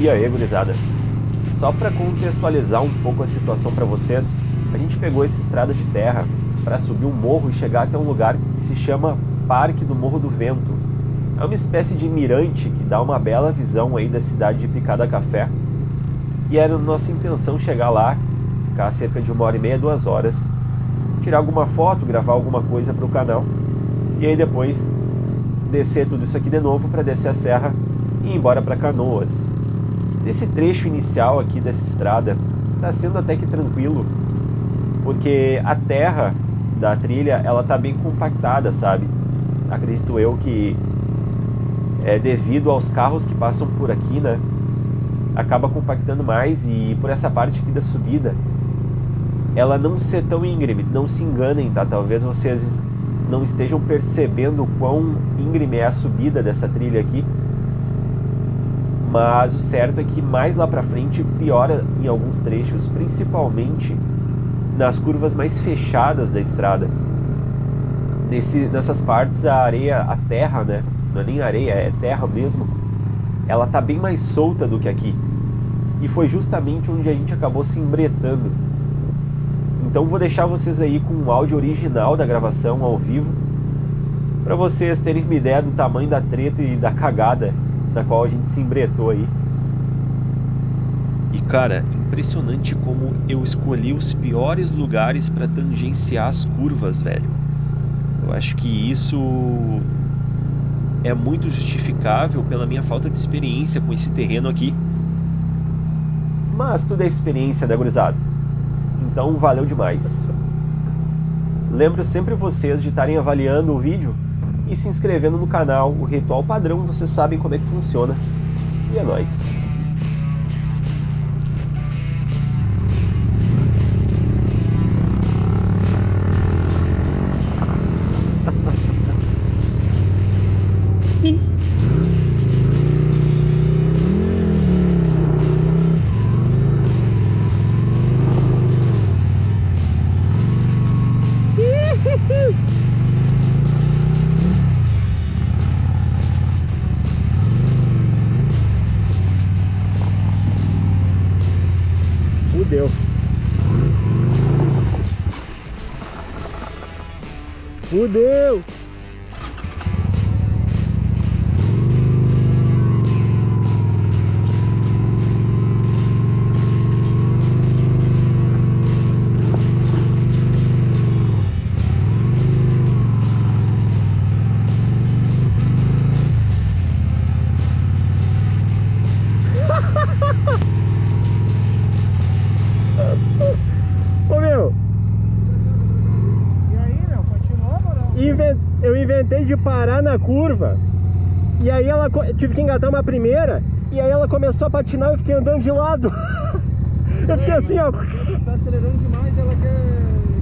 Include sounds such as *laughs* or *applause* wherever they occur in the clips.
E aí, gurizada? Só para contextualizar um pouco a situação para vocês, a gente pegou essa estrada de terra para subir um morro e chegar até um lugar que se chama Parque do Morro do Vento. É uma espécie de mirante que dá uma bela visão aí da cidade de Picada Café. E era nossa intenção chegar lá, ficar cerca de uma hora e meia, duas horas, tirar alguma foto, gravar alguma coisa para o canal e aí depois descer tudo isso aqui de novo para descer a serra e ir embora para Canoas. Nesse trecho inicial aqui dessa estrada está sendo até que tranquilo, porque a terra da trilha ela tá bem compactada, sabe? Acredito eu que é devido aos carros que passam por aqui, né? Acaba compactando mais e por essa parte aqui da subida ela não ser tão íngreme, não se enganem, tá? Talvez vocês não estejam percebendo o quão íngreme é a subida dessa trilha aqui. Mas o certo é que mais lá para frente piora em alguns trechos, principalmente nas curvas mais fechadas da estrada. Nesse, nessas partes a areia, a terra, né? Não é nem areia, é terra mesmo. Ela tá bem mais solta do que aqui. E foi justamente onde a gente acabou se embretando então vou deixar vocês aí com o áudio original da gravação ao vivo para vocês terem uma ideia do tamanho da treta e da cagada na qual a gente se embretou aí. E cara, impressionante como eu escolhi os piores lugares para tangenciar as curvas, velho. Eu acho que isso é muito justificável pela minha falta de experiência com esse terreno aqui. Mas tudo é experiência, né, gurizada? Então valeu demais. Lembro sempre vocês de estarem avaliando o vídeo e se inscrevendo no canal. O ritual padrão, vocês sabem como é que funciona. E é nóis. Fudeu. Fudeu! Inventei de parar na curva e aí ela tive que engatar uma primeira e aí ela começou a patinar e eu fiquei andando de lado. *laughs* eu fiquei assim, ó. Tá acelerando demais, ela quer,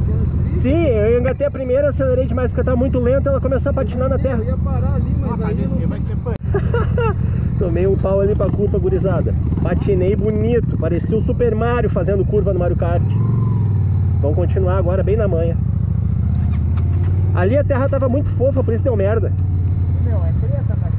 quer subir. Sim, eu engatei a primeira, acelerei demais porque tava muito lento, ela começou a patinar na terra. Eu ia parar ali, mas aí não vai ser pan. *laughs* Tomei um pau ali pra curva, gurizada. Patinei bonito, parecia o Super Mario fazendo curva no Mario Kart. Vamos continuar agora bem na manha. Ali a terra tava muito fofa, por isso deu merda. Meu, é mas...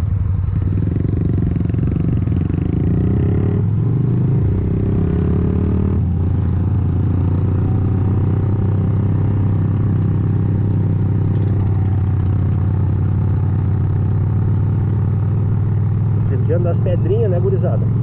Desviando das pedrinhas, né, gurizada?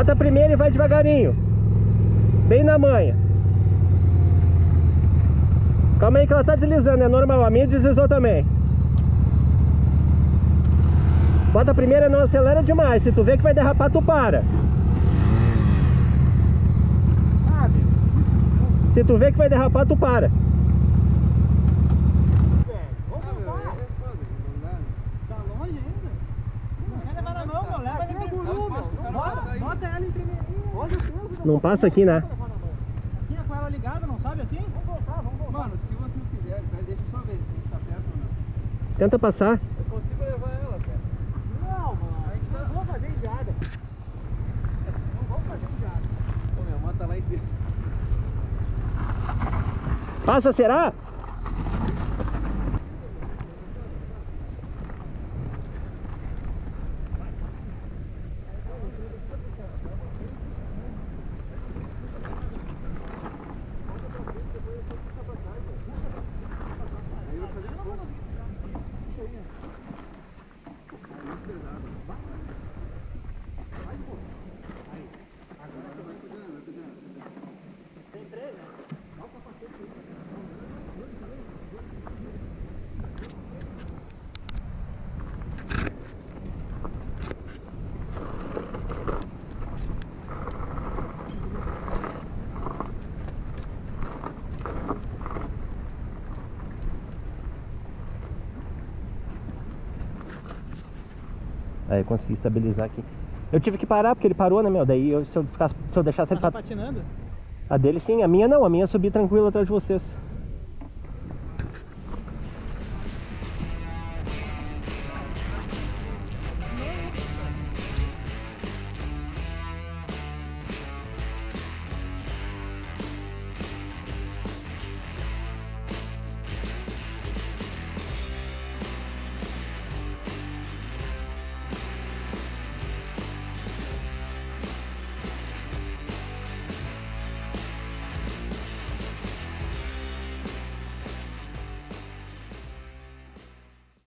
Bota a primeira e vai devagarinho. Bem na manha. Calma aí que ela tá deslizando, é normal. A minha deslizou também. Bota a primeira não acelera demais. Se tu vê que vai derrapar, tu para. Se tu vê que vai derrapar, tu para. Tá longe ainda? Não quer levar na mão, meu. Leva ele em guru, meu. Bota, bota ela em primeirinho. Olha o peso. Não passa aqui, né? Aqui é com ela ligada, não sabe assim? Vamos voltar, vamos voltar. Mano, se vocês quiserem, tá? deixa eu só ver se a gente tá perto ou não. Tenta passar. Eu consigo levar ela, cara. Não, mano. A gente não vamos fazer enjada. Não vamos fazer enjada. Pô, minha moto tá lá em cima. Passa, será? Aí, consegui estabilizar aqui. Eu tive que parar porque ele parou, né, meu? Daí, eu- se, eu ficasse, se eu deixasse ele Tá pra... patinando? A dele sim, a minha não. A minha eu subi tranquilo atrás de vocês.